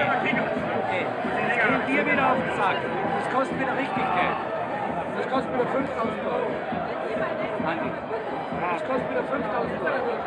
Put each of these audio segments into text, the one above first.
Okay. Das geht dir wieder auf den Sack. Das kostet wieder richtig Geld. Das kostet wieder 5000 Euro. Andi. Das kostet wieder 5000 Euro.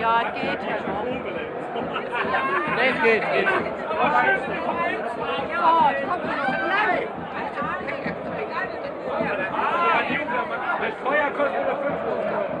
Ja, geht. Das geht, geht. Ja, jetzt kommt noch. Das Feuer kostet wieder 5000 Euro.